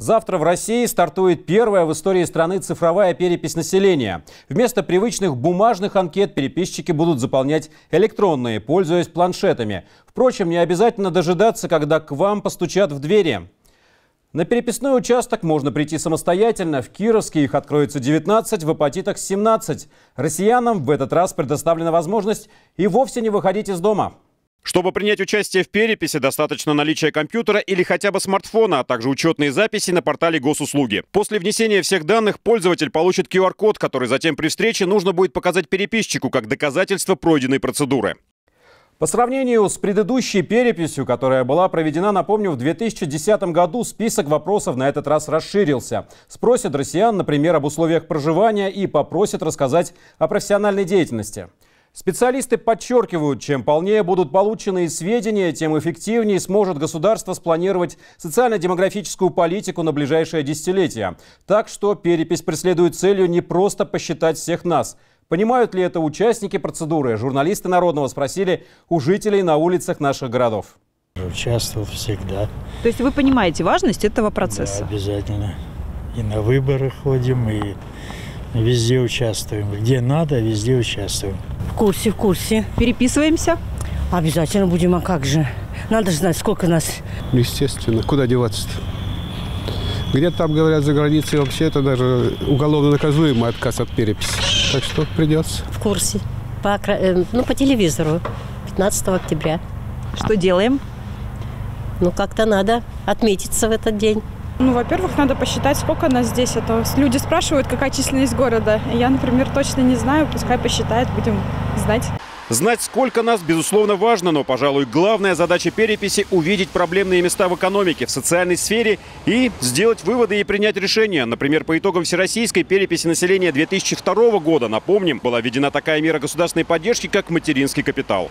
Завтра в России стартует первая в истории страны цифровая перепись населения. Вместо привычных бумажных анкет переписчики будут заполнять электронные, пользуясь планшетами. Впрочем, не обязательно дожидаться, когда к вам постучат в двери. На переписной участок можно прийти самостоятельно. В Кировске их откроется 19, в Апатитах 17. Россиянам в этот раз предоставлена возможность и вовсе не выходить из дома. Чтобы принять участие в переписи, достаточно наличия компьютера или хотя бы смартфона, а также учетные записи на портале госуслуги. После внесения всех данных пользователь получит QR-код, который затем при встрече нужно будет показать переписчику как доказательство пройденной процедуры. По сравнению с предыдущей переписью, которая была проведена, напомню, в 2010 году, список вопросов на этот раз расширился. Спросят россиян, например, об условиях проживания и попросят рассказать о профессиональной деятельности. Специалисты подчеркивают, чем полнее будут полученные сведения, тем эффективнее сможет государство спланировать социально-демографическую политику на ближайшее десятилетие. Так что перепись преследует целью не просто посчитать всех нас. Понимают ли это участники процедуры? Журналисты Народного спросили у жителей на улицах наших городов. Участвовал всегда. То есть вы понимаете важность этого процесса? Да, обязательно. И на выборы ходим, и везде участвуем. Где надо, везде участвуем. В курсе, в курсе. Переписываемся? Обязательно будем, а как же? Надо же знать, сколько нас. Естественно. Куда деваться-то? Где-то там, говорят, за границей вообще это даже уголовно наказуемо отказ от переписи. Так что придется. В курсе. По, э, ну, по телевизору. 15 октября. Что делаем? Ну, как-то надо отметиться в этот день. Ну, во-первых, надо посчитать, сколько нас здесь. А то люди спрашивают, какая численность города. Я, например, точно не знаю. Пускай посчитают, будем знать. Знать, сколько нас, безусловно, важно, но, пожалуй, главная задача переписи – увидеть проблемные места в экономике, в социальной сфере и сделать выводы и принять решения. Например, по итогам Всероссийской переписи населения 2002 года, напомним, была введена такая мера государственной поддержки, как материнский капитал.